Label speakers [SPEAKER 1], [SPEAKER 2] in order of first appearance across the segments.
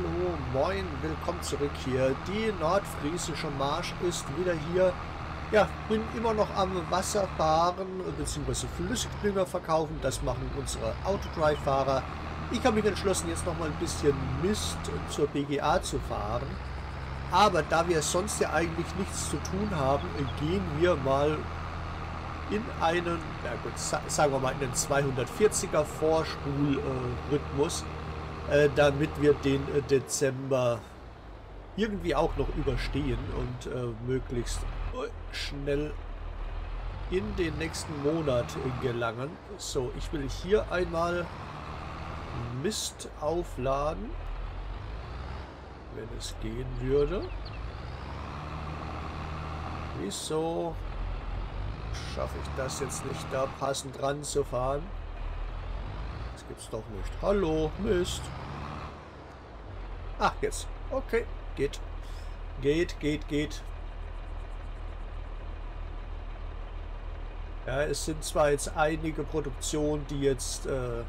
[SPEAKER 1] Hallo, moin, willkommen zurück hier. Die nordfriesische Marsch ist wieder hier. Ja, bin immer noch am Wasser fahren, beziehungsweise Flüssigdünger verkaufen. Das machen unsere Autodrive-Fahrer. Ich habe mich entschlossen, jetzt noch mal ein bisschen Mist zur BGA zu fahren. Aber da wir sonst ja eigentlich nichts zu tun haben, gehen wir mal in einen, ja gut, sagen wir mal in den 240er Vorspulrhythmus, äh, äh, damit wir den äh, Dezember irgendwie auch noch überstehen und äh, möglichst schnell in den nächsten Monat gelangen. So, ich will hier einmal Mist aufladen, wenn es gehen würde. Wieso schaffe ich das jetzt nicht, da passend ranzufahren? Gibt's doch nicht. Hallo, Mist. Ach, jetzt. Okay, geht. Geht, geht, geht. Ja, es sind zwar jetzt einige Produktionen, die jetzt äh,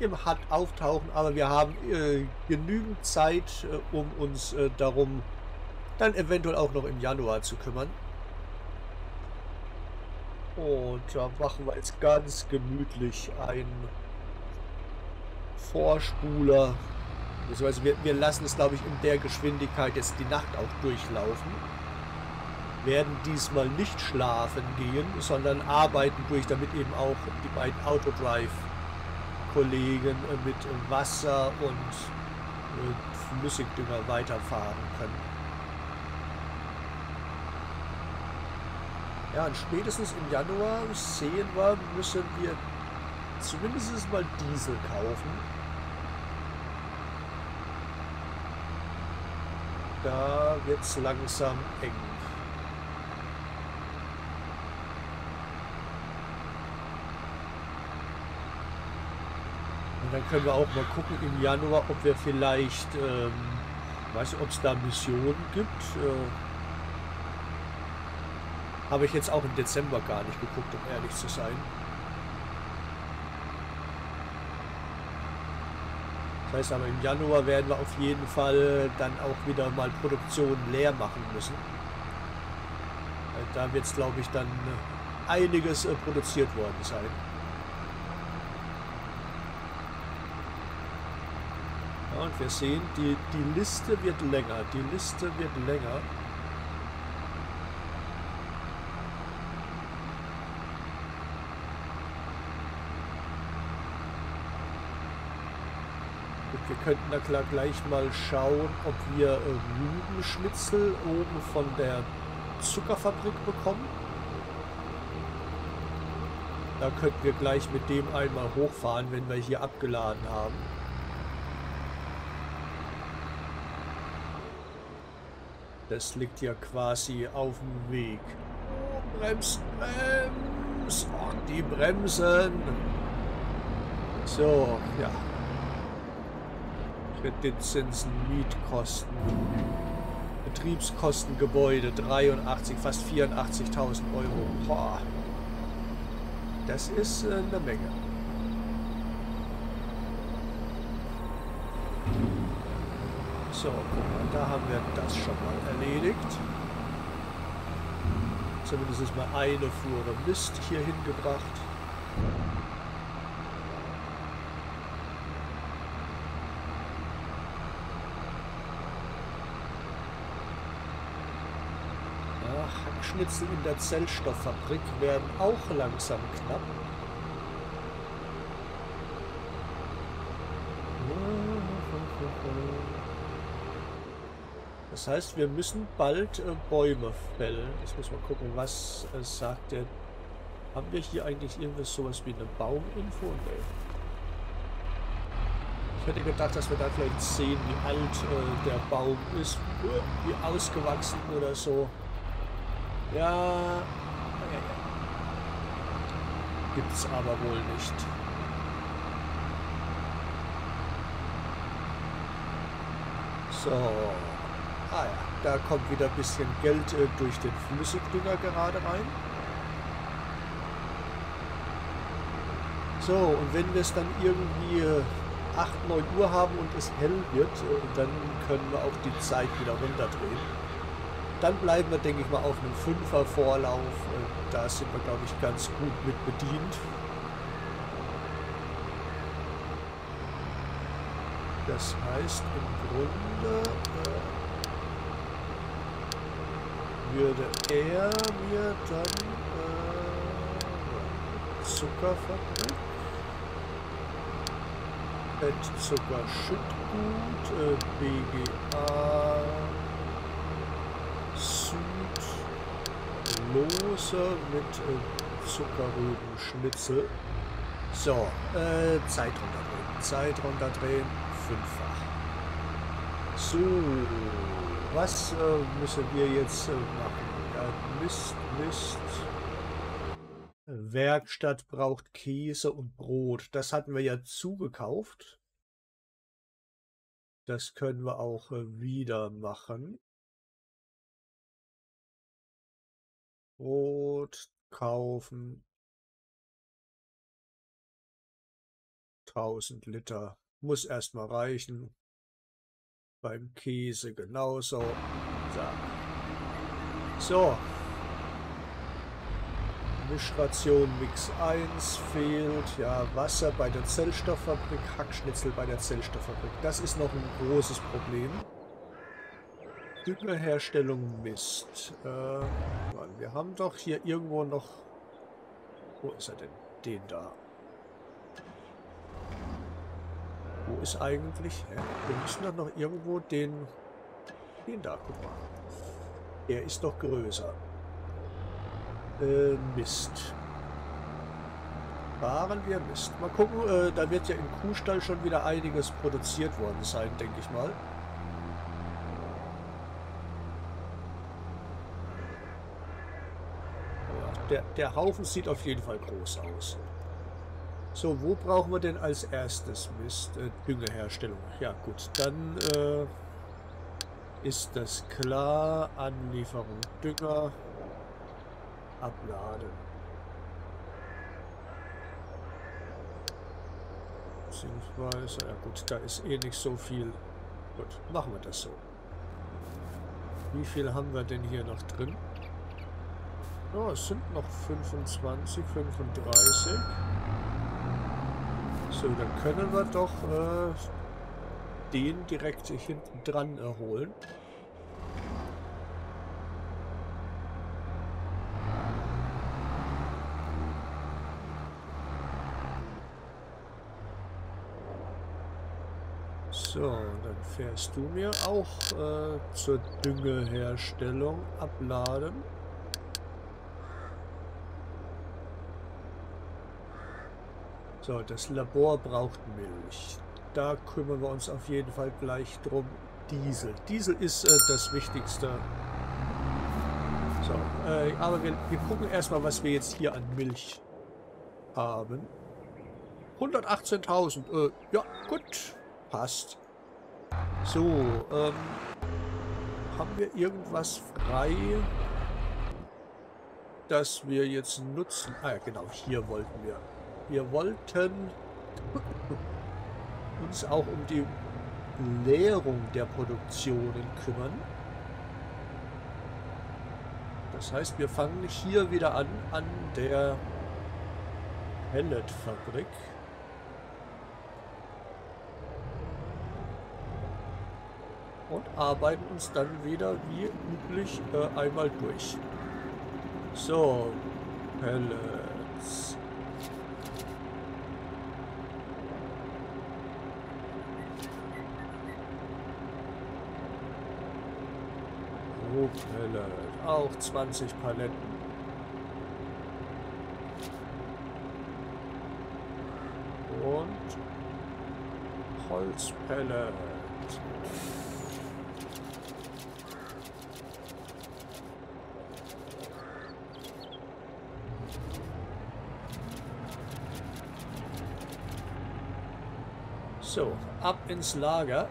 [SPEAKER 1] im HUD auftauchen, aber wir haben äh, genügend Zeit, äh, um uns äh, darum dann eventuell auch noch im Januar zu kümmern. Und da machen wir jetzt ganz gemütlich einen Vorspuler. Also wir, wir lassen es, glaube ich, in der Geschwindigkeit jetzt die Nacht auch durchlaufen. Werden diesmal nicht schlafen gehen, sondern arbeiten durch, damit eben auch die beiden Autodrive-Kollegen äh, mit Wasser und Flüssigdünger weiterfahren können. Ja, und spätestens im Januar sehen wir, müssen wir zumindest mal Diesel kaufen. Da wird es langsam eng. Und dann können wir auch mal gucken im Januar, ob wir vielleicht, ähm, weiß ob es da Missionen gibt. Äh, habe ich jetzt auch im Dezember gar nicht geguckt, um ehrlich zu sein. Das heißt aber im Januar werden wir auf jeden Fall dann auch wieder mal Produktion leer machen müssen. Da wird es glaube ich dann einiges äh, produziert worden sein. Ja, und wir sehen, die, die Liste wird länger. Die Liste wird länger. Wir könnten da gleich mal schauen, ob wir äh, Rubenschnitzel oben von der Zuckerfabrik bekommen. Da könnten wir gleich mit dem einmal hochfahren, wenn wir hier abgeladen haben. Das liegt ja quasi auf dem Weg. Oh, Brems, Brems! Oh, die Bremsen! So, ja. Kreditzinsen, Mietkosten, Betriebskosten, Gebäude 83, fast 84.000 Euro. Boah. Das ist äh, eine Menge. So, guck mal, da haben wir das schon mal erledigt. Zumindest mal eine Fuhre Mist hier hingebracht. Hackschnitzel in der Zellstofffabrik werden auch langsam knapp. Das heißt, wir müssen bald äh, Bäume fällen. Jetzt muss man gucken, was äh, sagt der. Haben wir hier eigentlich irgendwas sowas wie eine Bauminfo? Nee. Ich hätte gedacht, dass wir da vielleicht sehen, wie alt äh, der Baum ist, wie ausgewachsen oder so. Ja, ja. Gibt's aber wohl nicht. So. Ah ja, da kommt wieder ein bisschen Geld äh, durch den Flüssigdünger gerade rein. So, und wenn wir es dann irgendwie äh, 8, 9 Uhr haben und es hell wird, äh, dann können wir auch die Zeit wieder runterdrehen. Dann bleiben wir, denke ich mal, auf einem 5er Vorlauf. Äh, da sind wir, glaube ich, ganz gut mit bedient. Das heißt im Grunde äh, würde er mir dann äh, Zuckerfabrik, Fettzucker, Schüttgut, äh, BGA, Lose mit äh, Zuckerrübenschnitzel. So, äh, Zeit runterdrehen. Zeit runterdrehen, fünffach. So, was äh, müssen wir jetzt äh, machen? Ja, Mist, Mist. Werkstatt braucht Käse und Brot. Das hatten wir ja zugekauft. Das können wir auch äh, wieder machen. Brot kaufen. 1000 Liter. Muss erstmal reichen. Beim Käse genauso. So. Mischration Mix 1 fehlt. Ja, Wasser bei der Zellstofffabrik, Hackschnitzel bei der Zellstofffabrik. Das ist noch ein großes Problem. Düngerherstellung Mist. Äh, wir haben doch hier irgendwo noch... Wo ist er denn? Den da. Wo ist eigentlich... Hä? Wir müssen doch noch irgendwo den... Den da, guck mal. Er ist doch größer. Äh, Mist. Waren wir Mist. Mal gucken, äh, da wird ja im Kuhstall schon wieder einiges produziert worden sein, denke ich mal. Der, der Haufen sieht auf jeden Fall groß aus. So, wo brauchen wir denn als erstes Mist? Äh, Düngeherstellung. Ja gut, dann äh, ist das klar. Anlieferung Dünger. Abladen. Beziehungsweise, ja gut, da ist eh nicht so viel. Gut, machen wir das so. Wie viel haben wir denn hier noch drin? Oh, es sind noch 25, 35. So, dann können wir doch äh, den direkt hinten dran erholen. So, dann fährst du mir auch äh, zur Düngeherstellung abladen. So, das Labor braucht Milch. Da kümmern wir uns auf jeden Fall gleich drum. Diesel. Diesel ist äh, das Wichtigste. So, äh, aber wir, wir gucken erstmal, was wir jetzt hier an Milch haben. 118.000. Äh, ja, gut. Passt. So, ähm, haben wir irgendwas frei, das wir jetzt nutzen? Ah ja, genau, hier wollten wir wir wollten uns auch um die Leerung der Produktionen kümmern. Das heißt, wir fangen hier wieder an, an der Pelletfabrik. Und arbeiten uns dann wieder wie üblich äh, einmal durch. So, Pellets. Rohpelle. Auch 20 Paletten. Und Holzpellet. So, ab ins Lager.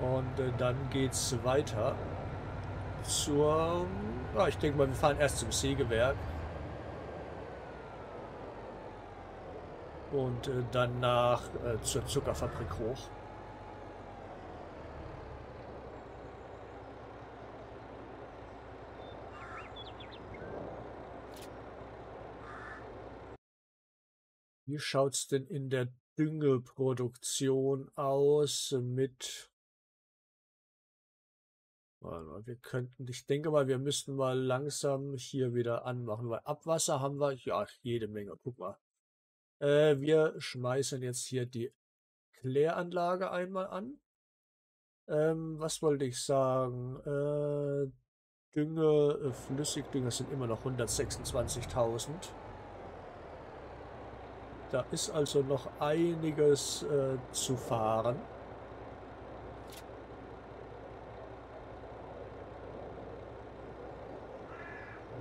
[SPEAKER 1] Und äh, dann es weiter zur... Oh, ich denke mal, wir fahren erst zum Sägewerk. und äh, danach äh, zur Zuckerfabrik hoch. Wie schaut's denn in der Düngeproduktion aus mit wir könnten, ich denke mal, wir müssten mal langsam hier wieder anmachen, weil Abwasser haben wir, ja, jede Menge, guck mal. Äh, wir schmeißen jetzt hier die Kläranlage einmal an. Ähm, was wollte ich sagen? Äh, Dünge, äh, Flüssigdünger sind immer noch 126.000. Da ist also noch einiges äh, zu fahren.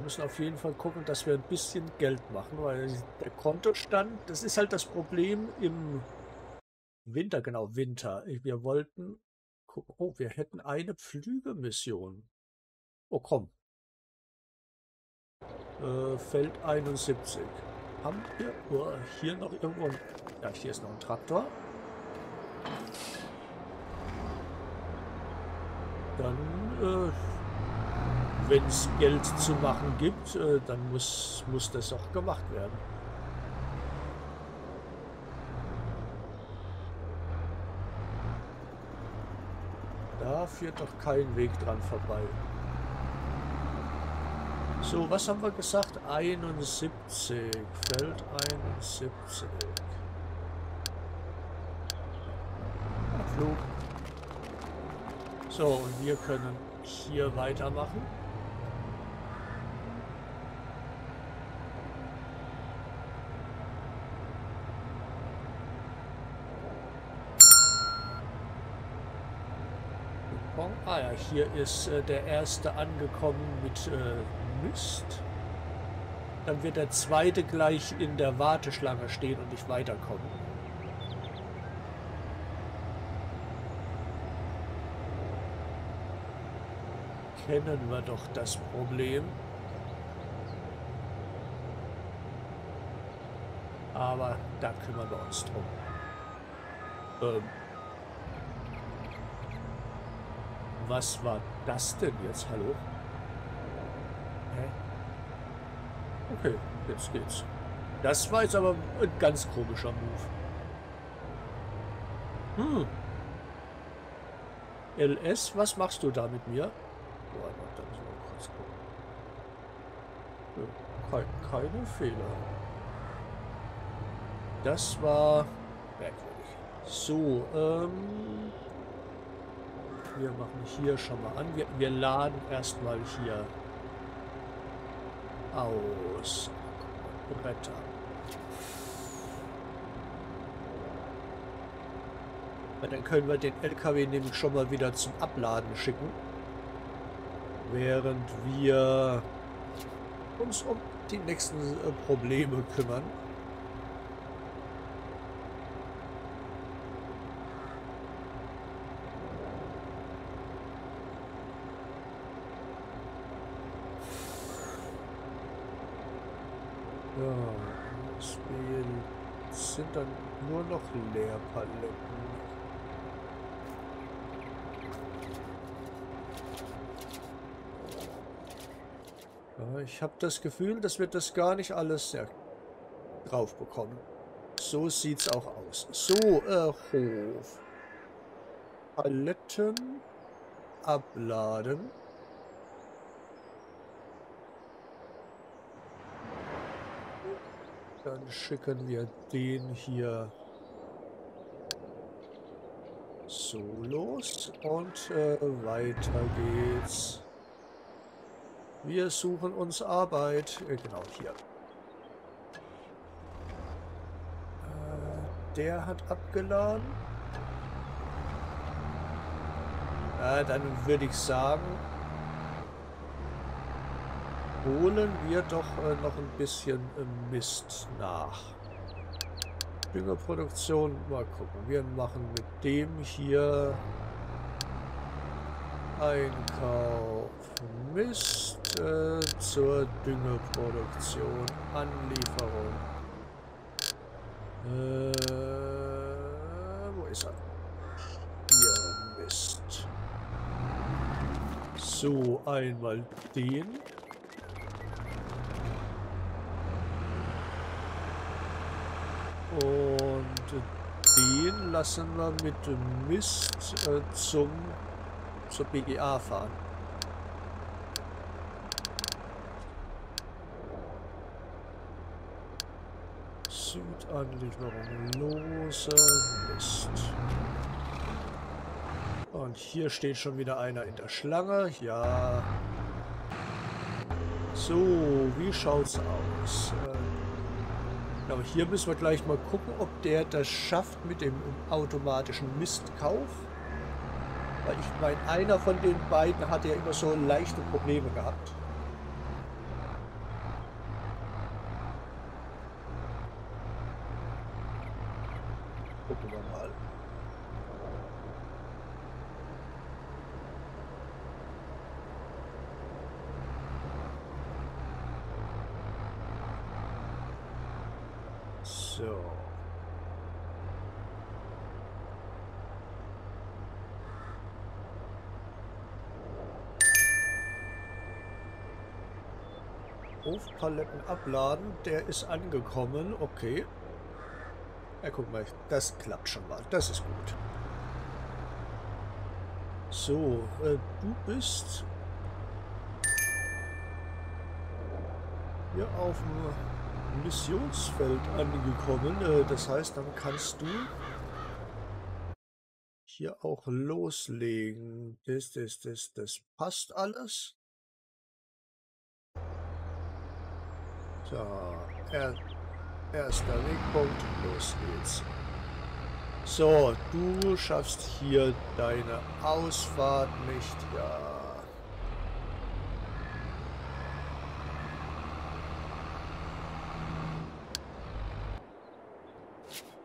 [SPEAKER 1] Müssen auf jeden Fall gucken, dass wir ein bisschen Geld machen, weil der Kontostand, das ist halt das Problem im Winter, genau, Winter. Wir wollten oh, wir hätten eine Pflügemission. Oh, komm. Äh, Feld 71. Haben wir oh, hier noch irgendwo ein, ja, hier ist noch ein Traktor. Dann äh, wenn es Geld zu machen gibt, äh, dann muss, muss das auch gemacht werden. Da führt doch kein Weg dran vorbei. So, was haben wir gesagt? 71. Feld 71. Flug. So, und wir können hier weitermachen. Ah ja, hier ist äh, der erste angekommen mit äh, Mist. Dann wird der zweite gleich in der Warteschlange stehen und nicht weiterkommen. Kennen wir doch das Problem. Aber da kümmern wir uns drum. Ähm, Was war das denn jetzt? Hallo? Hä? Okay, jetzt geht's. Das war jetzt aber ein ganz komischer Move. Hm. LS, was machst du da mit mir? Boah, da müssen wir kurz gucken. Ja, keine Fehler. Das war merkwürdig. So, ähm... Wir machen hier schon mal an. Wir, wir laden erstmal hier aus. Bretter. Weil dann können wir den LKW nämlich schon mal wieder zum Abladen schicken. Während wir uns um die nächsten äh, Probleme kümmern. Ja, es sind dann nur noch Leerpaletten. Ja, ich habe das Gefühl, dass wir das gar nicht alles ja, drauf bekommen. So sieht's auch aus. So, äh, Hof. Paletten abladen. Dann schicken wir den hier so los und äh, weiter geht's. Wir suchen uns Arbeit. Äh, genau, hier. Äh, der hat abgeladen. Äh, dann würde ich sagen, holen wir doch äh, noch ein bisschen äh, Mist nach. Düngerproduktion, mal gucken. Wir machen mit dem hier Einkauf Mist äh, zur Düngerproduktion, Anlieferung. Äh, wo ist er? Hier, Mist. So, einmal den. Und den lassen wir mit Mist äh, zum zur BGA fahren. Südanlieferung lose Mist. Und hier steht schon wieder einer in der Schlange. Ja. So, wie schaut's aus? Äh, aber hier müssen wir gleich mal gucken, ob der das schafft mit dem automatischen Mistkauf. Weil ich meine, einer von den beiden hat ja immer so leichte Probleme gehabt. Gucken wir mal. So. Hofpaletten abladen. Der ist angekommen. Okay. Ja, guck mal. Das klappt schon mal. Das ist gut. So, äh, du bist hier auf dem Missionsfeld angekommen. Äh, das heißt, dann kannst du hier auch loslegen. Das, das, das, das passt alles. So, er, erster Wegpunkt, los geht's. So, du schaffst hier deine Ausfahrt nicht, ja.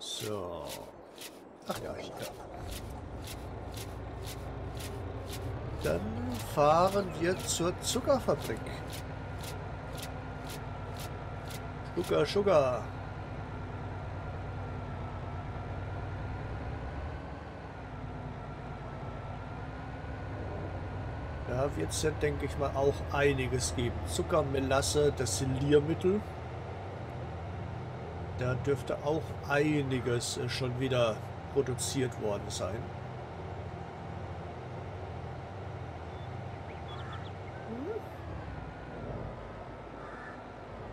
[SPEAKER 1] So. Ach ja, hier. Dann fahren wir zur Zuckerfabrik. Sugar, Sugar. Da wird es ja, denke ich mal, auch einiges geben. Zucker, Melasse, das Siliermittel. Da dürfte auch einiges äh, schon wieder produziert worden sein.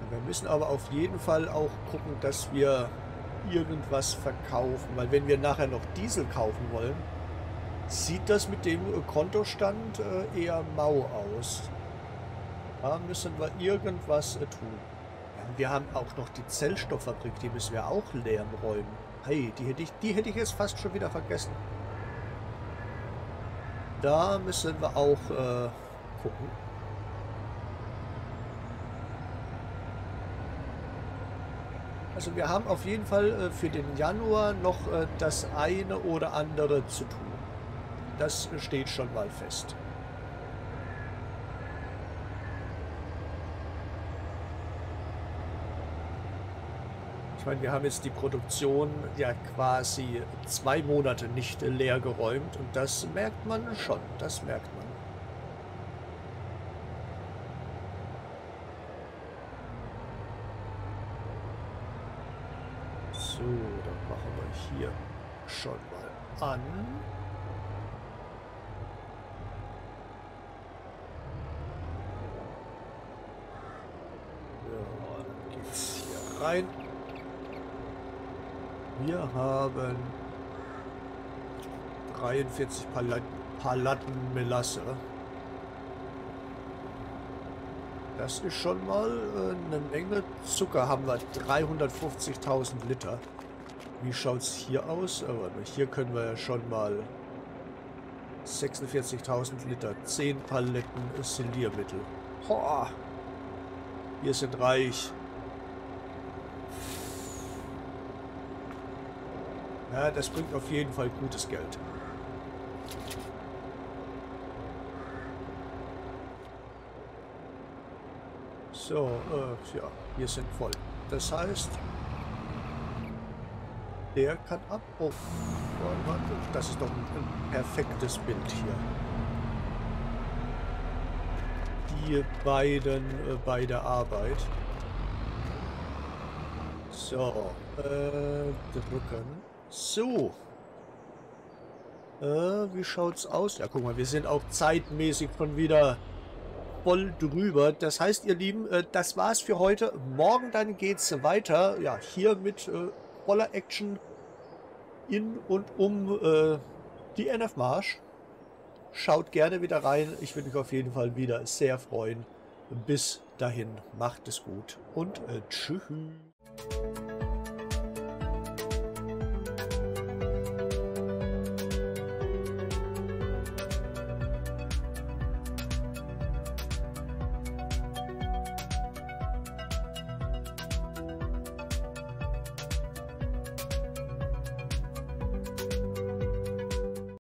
[SPEAKER 1] Wir müssen aber auf jeden Fall auch gucken, dass wir irgendwas verkaufen, weil wenn wir nachher noch Diesel kaufen wollen, sieht das mit dem Kontostand äh, eher mau aus. Da müssen wir irgendwas äh, tun. Wir haben auch noch die Zellstofffabrik, die müssen wir auch leer räumen. Hey, die hätte ich, die hätte ich jetzt fast schon wieder vergessen. Da müssen wir auch äh, gucken. Also wir haben auf jeden Fall äh, für den Januar noch äh, das eine oder andere zu tun. Das steht schon mal fest. Ich meine, wir haben jetzt die Produktion ja quasi zwei Monate nicht leer geräumt und das merkt man schon, das merkt man. So, dann machen wir hier schon mal an. Hier rein. Wir haben 43 Palatten, Palatten Melasse. Das ist schon mal äh, eine Menge Zucker. Haben wir 350.000 Liter. Wie schaut es hier aus? Aber hier können wir ja schon mal 46.000 Liter. 10 Paletten Siliermittel. Boah. Wir sind reich. Ja, das bringt auf jeden Fall gutes Geld. So, äh, ja, wir sind voll. Das heißt, Der kann ab... Oh, das ist doch ein, ein perfektes Bild hier. Die beiden äh, bei der Arbeit. So, äh, drücken. So. Äh, wie schaut's aus? Ja, guck mal, wir sind auch zeitmäßig schon wieder voll drüber. Das heißt, ihr Lieben, äh, das war's für heute. Morgen dann geht's weiter. Ja, hier mit äh, voller Action in und um äh, die NF Marsch. Schaut gerne wieder rein. Ich würde mich auf jeden Fall wieder sehr freuen. Bis dahin, macht es gut und äh, tschüss.